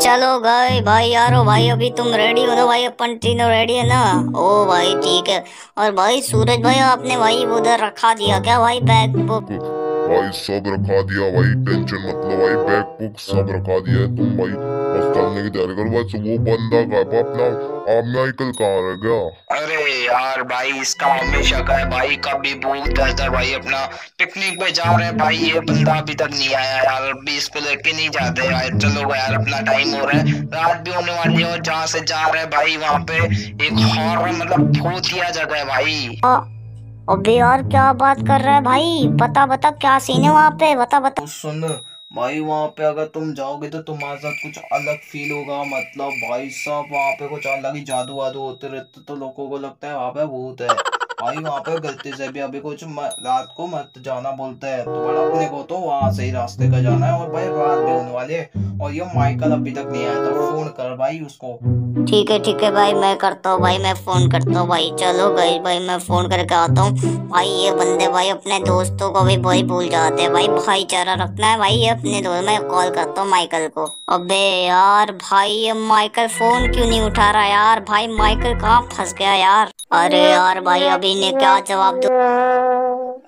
चलो गए भाई यारो, भाई अभी तुम रेडी हो ना भाई? अपन तीनों रेडी है ना? ओ भाई, ठीक है। और भाई, सूरज भाई, आपने भाई उधर रखा दिया क्या भाई बैग बुक भाई, सब रखा दिया भाई टेंशन मतलब भाई बैग बुक सब रखा दिया है तुम भाई। बस चलने की तैयारी करो बस वो बंदा का अपना आप माइकल कहाँ रह गया? अरे यार भाई इसका हमेशा का है भाई कभी भूल जाता है भाई अपना पिकनिक पे जा रहे हैं। भाई ये बंदा अभी तक नहीं आया यार अभी इसको लेके नहीं जाते यार। चलो यार अपना टाइम हो रहा है। रात भी होने वाली है और जहाँ से जा रहे हैं भाई वहाँ पे एक हॉरर मतलब भूतिया जगह है भाई। अबे यार क्या बात कर रहा है भाई? बता बता क्या सीन है वहाँ पे? बता बता। तो सुन भाई वहाँ पे अगर तुम जाओगे तो तुम्हारे साथ कुछ अलग फील होगा। मतलब भाई साहब, वहाँ पे कुछ अलग ही जादू वादू होते रहते तो लोगों को लगता है वहाँ पे भूत है। भाई वहाँ पे गलती से भी अभी कुछ रात को मत जाना बोलते हैं। तो बड़ा अपने को तो वहाँ से ही रास्ते का जाना है और भाई रात भी होने वाली है। और ये माइकल अभी तक नहीं आया तो फ़ोन कर भाई उसको। ठीक है ठीक है भाई, मैं करता हूँ भाई, मैं फ़ोन करता हूँ भाई। चलो गई भाई मैं फ़ोन करके आता हूँ। भाई ये बंदे भाई अपने दोस्तों को भी भाई भूल जाते हैं। भाई भाईचारा रखना है भाई, ये अपने दोस्त, मैं कॉल करता हूँ माइकल को। अबे यार भाई, ये माइकल फ़ोन क्यों नहीं उठा रहा यार? भाई माइकल कहाँ फंस गया यार? अरे यार भाई अभी ने क्या जवाब दो?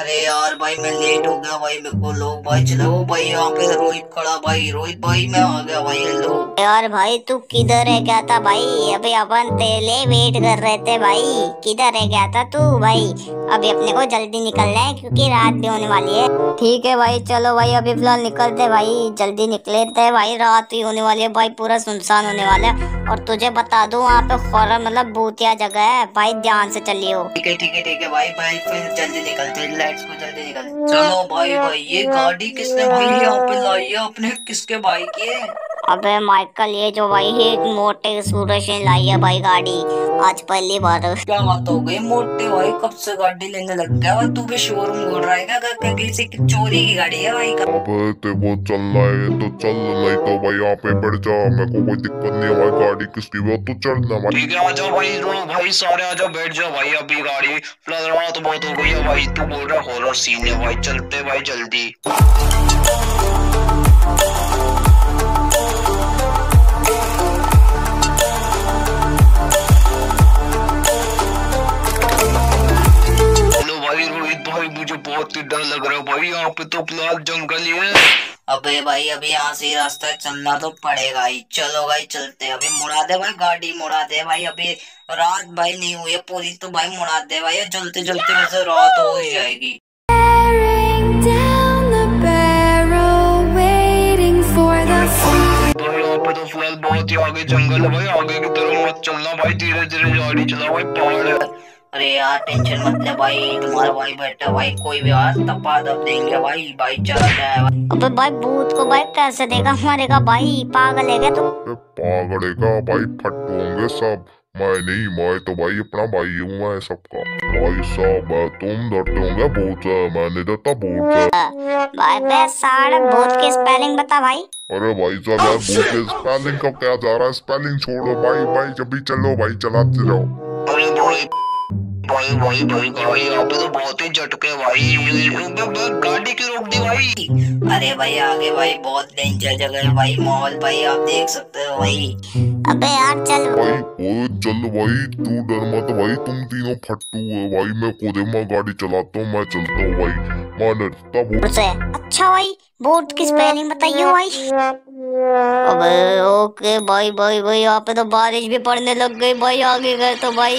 अरे यार भाई मैं लेट हो गया भाई मेरे को लोग भाई चलो भाई यहाँ पे रोहित खड़ा भाई रोहित भाई मैं आ गया भाई हेलो यार भाई तू किधर है क्या था भाई? अभी अपन तेले वेट कर रहे थे भाई। किधर है क्या था तू भाई? अभी अपने को जल्दी निकलना है क्योंकि रात भी होने वाली है। ठीक है भाई चलो भाई अभी फ़िलहाल निकलते भाई। जल्दी निकले थे भाई रात भी होने वाली है। भाई पूरा सुनसान होने वाला है। और तुझे बता दूँ वहाँ पे हॉरर मतलब भूतिया जगह है। भाई ध्यान से चलियो। ठीक है ठीक है ठीक है भाई भाई फिर जल्दी निकलते हैं। लेट्स को जल्दी निकलते चलो भाई भाई ये गाड़ी किसने भाई यहाँ पे लाई है? अपने किसके भाई की है? अबे माइकल ये जो भाई है एक मोटे सूरज ने लाई है भाई गाड़ी। आज पहली बार। क्या बात हो गई? मोटे भाई कब से गाड़ी लेने लग गया? और तू भी शोरूम घूम रहा है क्या? क्या किसी की चोरी की गाड़ी है भाई का अब ते वो चलना है तो चल नहीं तो भाई यहाँ पे बैठ जा मेरे को कोई दिक्कत नहीं है भाई गाड़ी किसकी भी हो? तू चढ़ना भाई ठीक है आ जाओ भाई रो भाई सारे आ जाओ बैठ जाओ भाई अभी गाड़ी फ़िलहाल रात बहुत हो गई है भाई तू बोल रहा हॉरर सीन है भाई चलते भाई जल्दी। पे तो फ़िलहाल जंगल ही है। अबे भाई अभी यहाँ से रास्ता चलना तो पड़ेगा ही। चलो भाई चलते हैं। अभी मुड़ा दे भाई गाड़ी मुड़ा दे भाई। अभी रात भाई नहीं हुई है पूरी तो भाई मुड़ा दे भाई। जलते जलते वैसे रात हो ही जाएगी। तो फ़िलहाल बहुत ही आगे जंगल है भाई। आगे की तरफ़ मत चलना भाई। धीरे धीरे गाड़ी चला भाई पहाड़ है। अरे यार टेंशन मत ले भाई। तुम्हारा भाई बैठा भाई। कोई भी आज तपा दब देंगे भाई। भाई चल है अबे भाई भूत को भाई कैसे देगा मरेगा भाई। पागल है क्या तू? ए, पागड़े का भाई? फट्टू होंगे सब। मैं नहीं मैं तो भाई अपना भाई हूँ मैं सबका। भाई साहब तुम डरते होंगे भूत मैं नहीं डरता भूत भाई बे साढ़े भूत की स्पेलिंग बता भाई। अरे भाई साहब यार भूत के स्पेलिंग का क्या जा रहा है? स्पेलिंग छोड़ो भाई भाई जब भी चलो भाई चलाते जाओ अरे भाई भाई भाई भाई गाड़ी यहाँ पे तो बहुत ही झटके भाई गाड़ी क्यों रोक दी भाई? अरे भाई आगे भाई बहुत डेंजर जगह है भाई मॉल भाई आप देख सकते हो भाई। अबे यार चल। भाई ओ चल भाई तू डर मत भाई तुम तीनों फट्टू है भाई मैं खुद ही मैं गाड़ी चलाता हूँ मैं चलता हूँ भाई मैं डरता भूत अच्छा भाई बोट की स्पेलिंग बताइए भाई? अबे ओके भाई भाई भाई यहाँ पे तो बारिश भी पड़ने लग गई भाई आगे गए तो भाई।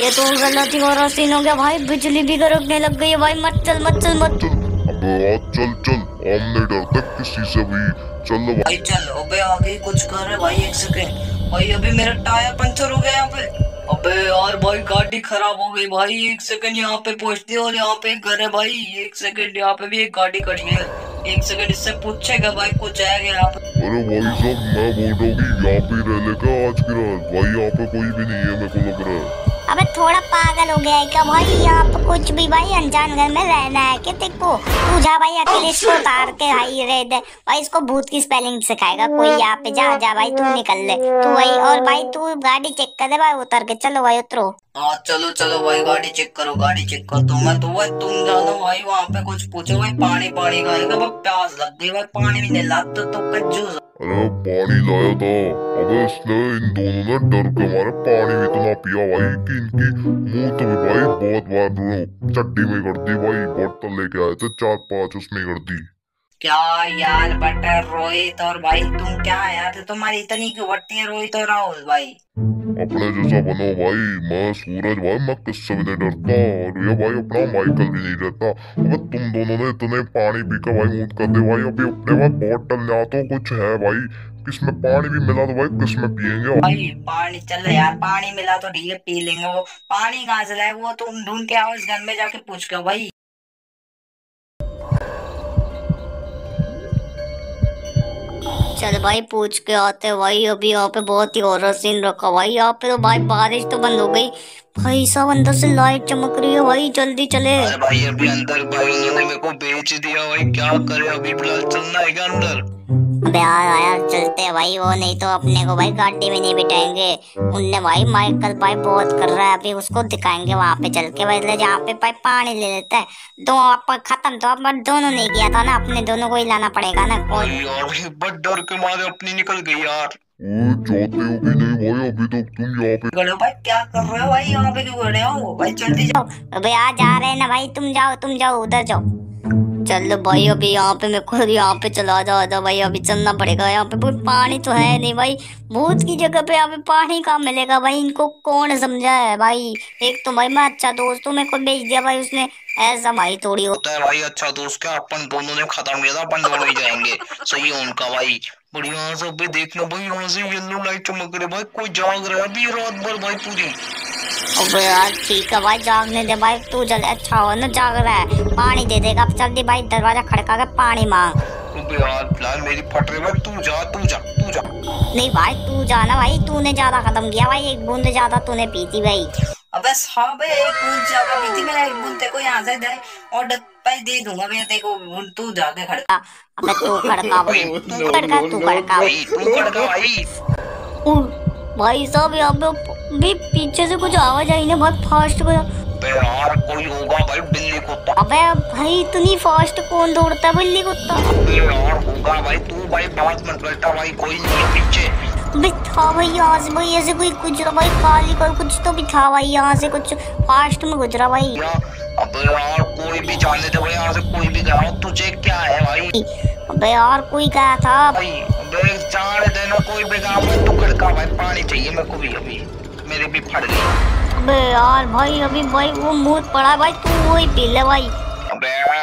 ये तो गलत ही हो रहा सीन हो गया भाई बिजली भी कड़कने लग गई है भाई मत चल मत चल मत चल। अबे चल चल हम नहीं डरते किसी से भी। चलो भाई। भाई चल अबे आगे कुछ कर रहे भाई एक सेकंड भाई अभी मेरा टायर पंचर हो गया यहाँ पे। अबे यार भाई गाड़ी खराब हो गई भाई एक सेकंड यहाँ पे पहुँचती और यहाँ पे घर है भाई एक सेकंड यहाँ पे भी एक गाड़ी खड़ी है। एक सेकंड इससे पूछेगा भाई कुछ आएगा यहाँ पे अरे भाई साहब मैं बोल रहा हूँ कि यहाँ पे रह लेगा आज की रात। भाई यहाँ पे कोई भी नहीं है मेरे को लग रहा है। अबे थोड़ा पागल हो गया है क्या भाई? यहाँ पे कुछ भी भाई अनजान घर में रहना है क्या देखो तू जा भाई अकेले इसको उतार के भाई रह दे भाई इसको भूत की स्पेलिंग सिखाएगा कोई यहाँ पे जा जा भाई तू निकल ले। तू भाई और भाई तू गाड़ी चेक कर दे भाई उतर के। चलो भाई उतरो। हाँ चलो चलो भाई गाड़ी चेक करो गाड़ी चेक करो तो मैं तो भाई तुम जानो भाई वहाँ पे कुछ पूछो भाई पानी पानी का भाई प्यास लग गई भाई पानी भी नहीं लाते तो कंजूस अरे पानी लाया था। अबे इसने इन दोनों ने डर के मारे पानी भी इतना पिया भाई कि इनकी मुँह तो भी भाई बहुत बार चड्डी में कर दी भाई बोतल लेके आए थे चार पाँच उसमें कर दी। क्या यार बटर रोहित और भाई तुम क्या यार तुम्हारी इतनी क्यों बढ़ती है रोहित और राहुल भाई। अपने जैसा बनो भाई मैं सूरज भाई, मैं किससे भी नहीं डरता। और ये भाई अपना माइकल भी नहीं रहता। अब तुम दोनों ने इतने पानी पी के भाई ऊँट कर दे भाई। अभी अपने पास बोतल ना तो कुछ है भाई। किसमें पानी भी मिला तो भाई किसमें पियेंगे भाई, पानी, चल यार, पानी मिला तो ठीक है, पी लेंगे वो। पानी कहाँ से लाए वो तुम ढूंढ के आओ, इस घर में जाके पूछ के भाई। चल भाई, पूछ के आते भाई। अभी यहाँ पे बहुत ही और सीन रखा भाई। यहाँ पे तो भाई बारिश तो बंद हो गई। भाई सब अंदर से लाइट चमक रही है भाई। जल्दी चले। भाई, अभी अंदर भाई मेरे को बेच दिया भाई। क्या करे अभी फ़िलहाल? चलना है अंदर? अबे यार यार चलते भाई वो नहीं तो अपने को भाई गाड़ी में नहीं बिठाएँगे। उनने भाई माइकल भाई बहुत कर रहा है अभी उसको दिखाएँगे वहाँ पे चल के। भाई जहाँ पे भाई पानी ले लेता है। दो आप खत्म तो अपन दोनों नहीं किया था ना अपने दोनों को ही लाना पड़ेगा ना कोई। बट डर के मारे अपनी निकल गई यार। जाते हो कि नहीं भाई? अभी तो तुम यहाँ पे खड़े हो भाई क्या कर रहे हो भाई? यहाँ पे क्यों खड़े हो? भाई जल्दी जाओ। अबे आ जा रहे हैं ना भाई तुम जाओ तुम जाओ उधर जाओ। चलो भाई, अभी यहाँ पे मेरे को, यहाँ पे चला जाओ आजा भाई, अभी चलना पड़ेगा यहाँ पे। पानी तो है नहीं भाई, भूत की जगह पे यहाँ पे पानी कहाँ मिलेगा भाई? इनको कौन समझा है भाई? एक तो भाई, मैं अच्छा दोस्त हूँ, मेरे को भेज दिया भाई उसने। ऐसा भाई थोड़ी होता है भाई अच्छा दोस्त क्या? अपन दोनों ने खत्म किया था, अपन दोनों ही जाएँगे। सही है उनका भाई। बढ़िया से अभी देखना भाई यहाँ से येलो लाइट चमक रही भाई कोई जाग रहा है अभी रात भर भाई पूरी। अबे यार ठीक है भाई जागने दे भाई तू जल्दी अच्छा हो ना जाग रहा है। पानी दे देगा अब जल्दी भाई दरवाज़ा खड़का के पानी मांग। अबे यार फ़िलहाल मेरी फट रही है भाई तू जा तू जा तू जा। नहीं भाई तू जाना भाई तूने ज़्यादा खत्म किया भाई एक बूंद ज़्यादा तूने पी थी भाई। अबे हाँ भाई एक बूंद ज़्यादा पी थी मैं एक बूंद तेको यहाँ से दे और भाई दे दूँगा भैया देखो तू जाके खड़े अबे तू खड़का भाई तू खड़का तू खड़का तू खड़का भाई भाई साहब यहाँ पे भी पीछे से कुछ आवाज़ आई ना बहुत फास्ट को यार कोई होगा भाई बिल्ली कुत्ता। अबे भाई इतनी फास्ट कौन दौड़ता है बिल्ली कुत्ता? अबे यार होगा भाई तू भाई बात मत करता भाई कोई नहीं पीछे। अबे था भाई यहाँ से भाई ऐसे कोई गुजरा भाई काली का कुछ तो भी था भाई यहाँ से कुछ फास्ट में गुजरा भाई। या अबे यार कोई भी जाने दे भाई यहाँ से कोई भी गया तुझे क्या है भाई? अबे और कोई गया था? भाई अबे जाने देना कोई भी गया तू खड़का भाई पानी चाहिए मेरे को भी अभी। मेरे भी फट गई अबे यार भाई अभी भाई वो मूड पड़ा भाई तू वही पी ले भाई।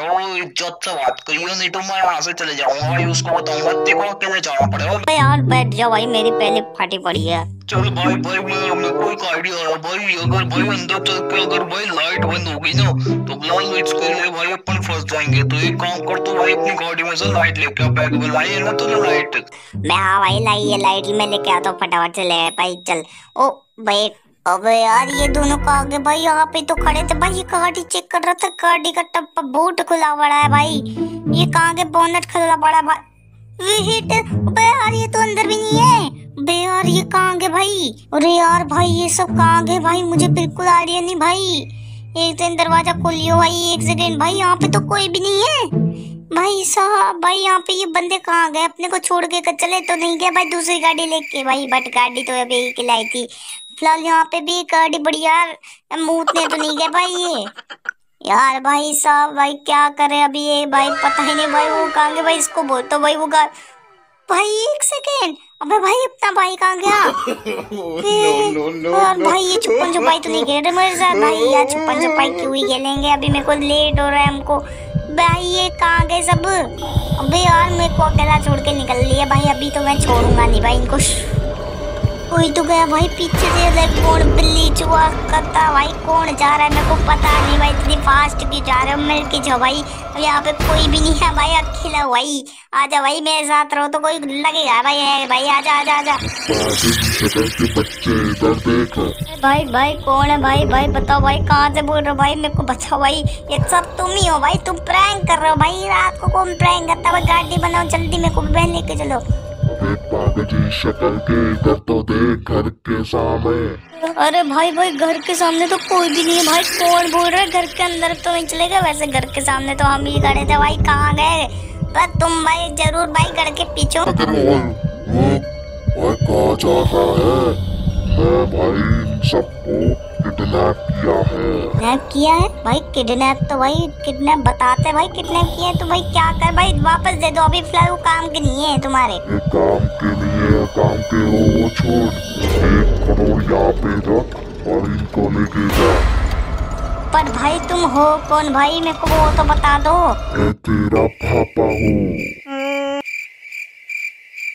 वो इज़्ज़त से बात करियो नहीं तो मैं यहाँ से चले जाऊँगा भाई उसको बताऊँगा देखो अकेले जाना पड़ेगा। अबे यार बैठ जा भाई मेरी पहले फाटी पड़ी है। चल भाई भाई मैं मेरे को एक आइडिया आया भाई अगर भाई अंदर चल के अगर भाई लाइट बंद होगी ना तो ब्लॉक लाइट्स के लिए भाई अपन फंस जाएँगे। तो एक काम कर तू भाई अपनी गाड़ी में से लाइट लेके आ बैग में लाई है ना तो लाइट मैं हाँ भाई लाई है लाइट में लेके आता हूँ फटाफट से ले भाई चल। ओ भाई अबे यार, ये दोनों कहाँ गए भाई, यहाँ पे तो खड़े थे भाई, ये गाड़ी चेक कर रहा था, गाड़ी का टप्पा बूट खुला पड़ा है भाई। ये कहाँ के बोनट खुला पड़ा है वेट अबे यार, ये तो अंदर भी नहीं है। अबे यार, ये कहाँ गए भाई? अरे यार भाई, ये सब कहाँ गए भाई? मुझे बिल्कुल आइडिया नहीं भाई। एक दिन दरवाज़ा खोलियो भाई, एक सेकेंड भाई, यहाँ पे तो कोई भी नहीं है। भाई साहब, भाई यहाँ पे ये बंदे कहाँ गए? अपने को छोड़ के चले तो नहीं गए भाई, दूसरी गाड़ी लेके? भाई बट गाड़ी तो अभी एक लाई थी। फ़िलहाल यहाँ पे भी गाड़ी बड़ी यार मूतने तो नहीं गए भाई ये। यार भाई साहब भाई क्या करे अभी ये? भाई पता ही नहीं भाई वो कहाँ गए? भाई इसको बोल तो भाई वो गा भाई एक सेकेंड। अबे भाई अपना भाई कहाँ गया? यार भाई ये छुपन छुपाई तो नहीं खेल रहे मेरे साथ। भाई यार छुपन छुपाई क्यों ही खेलेंगे? अभी मेरे को लेट हो रहा है हमको। भाई ये कहाँ गए सब? अबे यार मेरे को अकेला छोड़ के निकल लिया भाई अभी तो मैं छोड़ूँगा नहीं भाई इनको। कोई तो गया भाई पीछे से लाइक कौन बिल्ली चुहा कत्ता, भाई कौन जा रहा है? मेरे को पता नहीं भाई, इतनी फास्ट क्यों जा रहे हो? मिल के जाओ भाई। अब यहाँ पे कोई भी नहीं है भाई, अकेला भाई। आजा भाई, मेरे साथ रहो तो कोई लगेगा भाई, है भाई, आजा आजा आजा। की के देखो भाई भाई कौन है भाई? भाई बताओ भाई, कहाँ से बोल रहे हो भाई? मेरे को बचाओ भाई, ये सब तुम ही हो भाई, तुम प्रैंक कर रहे हो भाई। रात को कौन प्रैंक करता है? गाड़ी बनाओ, जल्दी मेरे को बहन लेके चलो। सफ़ेद पागजी शक्ल के इधर तो देख घर के सामने। अरे भाई भाई घर के सामने तो कोई भी नहीं है भाई। कौन बोल रहा है? घर के अंदर तो नहीं चलेगा। वैसे घर के सामने तो हम ही खड़े थे भाई। कहाँ गए? पर तुम भाई ज़रूर भाई घर के पीछे कहा जा रहा है मैं भाई सबको किडनैप किया है। किडनैप किया है? भाई किडनैप तो भाई किडनैप बताते भाई किडनैप किया है तो भाई क्या कर? भाई वापस दे दो अभी फ़िलहाल वो काम के नहीं है तुम्हारे। काम के लिए काम के हो वो छोड़। एक करोड़ यहाँ पे रख और इनको लेके जा। पर भाई तुम हो कौन? भाई मेरे को वो तो बता दो। मैं तेरा पापा हूँ।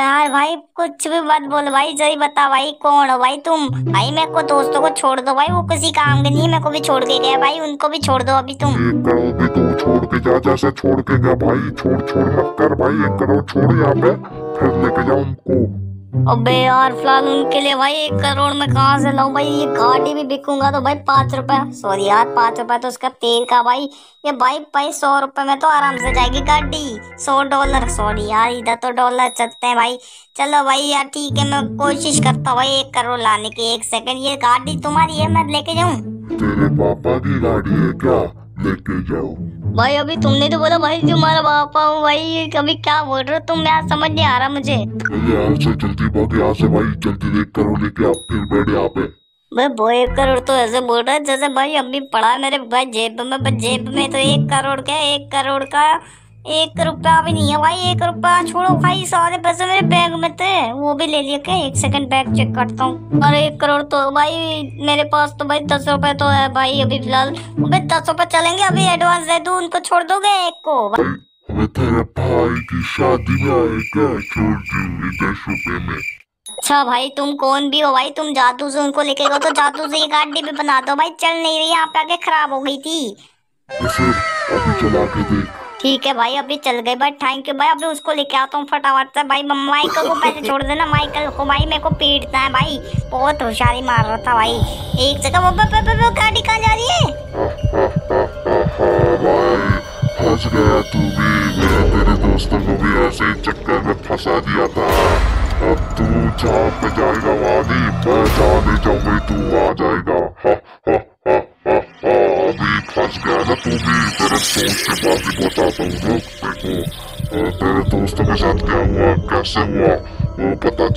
यार भाई, कुछ भी मत बोल भाई जय बता भाई, कौन हो भाई तुम? भाई, मेरे को दोस्तों को छोड़ दो भाई, वो किसी काम के नहीं मेरे को भी छोड़ के गया भाई, उनको भी छोड़ दो अभी तुम। एक करो भी तू छोड़ के जा, जैसे छोड़ के गया भाई, छोड़ छोड़ मत कर भाई एक करो, छोड़ यहाँ पे, फिर लेके जाओ उनको। अबे यार फ़िलहाल उनके लिए भाई एक करोड़ में कहाँ से लाऊं? भाई ये गाड़ी भी बिकूँगा तो भाई पाँच रुपए। सॉरी यार, पाँच रुपए तो उसका तेल का भाई। ये भाई भाई सौ रुपए में तो आराम से जाएगी गाड़ी। सौ डॉलर सॉरी यार, इधर तो डॉलर चलते हैं भाई। चलो भाई यार, ठीक है, मैं कोशिश करता हूँ भाई एक करोड़ लाने की, एक सेकंड ये गाड़ी तुम्हारी है, मैं लेके जाऊँ? तेरे पापा की गाड़ी है क्या? लेके जाओ। भाई अभी तुमने तो बोला भाई तुम्हारा पापा हूँ भाई कभी क्या बोल रहे हो? तुम यार समझ नहीं आ रहा मुझे। यहाँ से जल्दी भाग यहाँ से भाई जल्दी एक करोड़ लेके आप फिर बैठे यहाँ पे भाई वो एक करोड़ तो ऐसे बोल रहा है जैसे भाई अभी पड़ा मेरे भाई जेब में जेब में तो एक करोड़ का एक करोड़ का एक रुपया भी नहीं है भाई एक रुपया छोड़ो भाई सारे पैसे मेरे बैग में थे। वो भी ले लिया क्या? एक सेकंड बैग चेक करता हूँ। और एक करोड़ तो भाई मेरे पास तो भाई दस रुपए तो है भाई अभी फ़िलहाल। भाई दस रुपए चलेंगे अभी एडवांस दे दूँ उनको छोड़ दोगे एक को? तेरे भाई की शादी में आएगा छोड़ दूँगी दस रुपए में। अच्छा भाई तुम कौन भी हो भाई तुम जादू से उनको लेके गए तो जादू से ये गाड़ी भी बना दो भाई। चल नहीं रही यहाँ पे आके खराब हो गई थी। तो अभी चला के देख। ठीक है भाई अभी चल गए। भाई थैंक यू भाई अभी उसको लेके आता हूँ फटाफट से। भाई माइकल को पैसे छोड़ देना। माइकल को भाई मेरे को पीटता है भाई। बहुत होशियारी मार रहा था भाई। एक जगह वो, वो, गाड़ी कहाँ जा रही है? फंस गया तू भी। मैंने तेरे दोस्तों को भी ऐसे ही चक्कर में फंसा दिया था। अब तू जहाँ पे जाएगा वहाँ मैं जाने जाऊँगी तू आ जाएगा। हा, हा, फंस गया ना तू भी तेरे दोस्त के बात ही बताता हूँ रुक देखो अ, तेरे दोस्तों के साथ क्या हुआ कैसे हुआ वो पता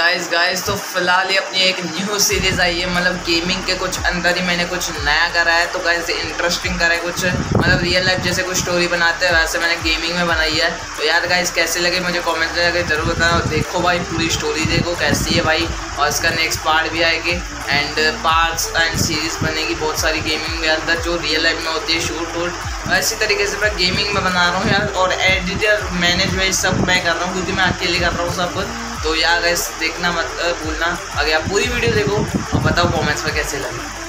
गाइस गाइस तो फ़िलहाल ये अपनी एक न्यू सीरीज़ आई है मतलब गेमिंग के कुछ अंदर ही मैंने कुछ नया करा है। तो गाइस इंटरेस्टिंग करा है कुछ मतलब रियल लाइफ जैसे कुछ स्टोरी बनाते हैं, वैसे मैंने गेमिंग में बनाई है। तो यार गाइस कैसे लगे मुझे कमेंट में जाकर ज़रूर बताना और देखो भाई, पूरी स्टोरी देखो कैसी है भाई। और इसका नेक्स्ट पार्ट भी आएगी। एंड पार्ट्स एंड सीरीज़ बनेगी बहुत सारी गेमिंग में अंदर, जो रियल लाइफ में होती है शूट वूट इसी तरीके से मैं गेमिंग में बना रहा हूँ यार। और एडिटर मैनेज सब मैं कर रहा हूँ, क्योंकि मैं अकेले कर रहा हूँ सब तो यार गैस देखना मत भूलना। अगर आप पूरी वीडियो देखो और बताओ कमेंट्स में कैसे लगे।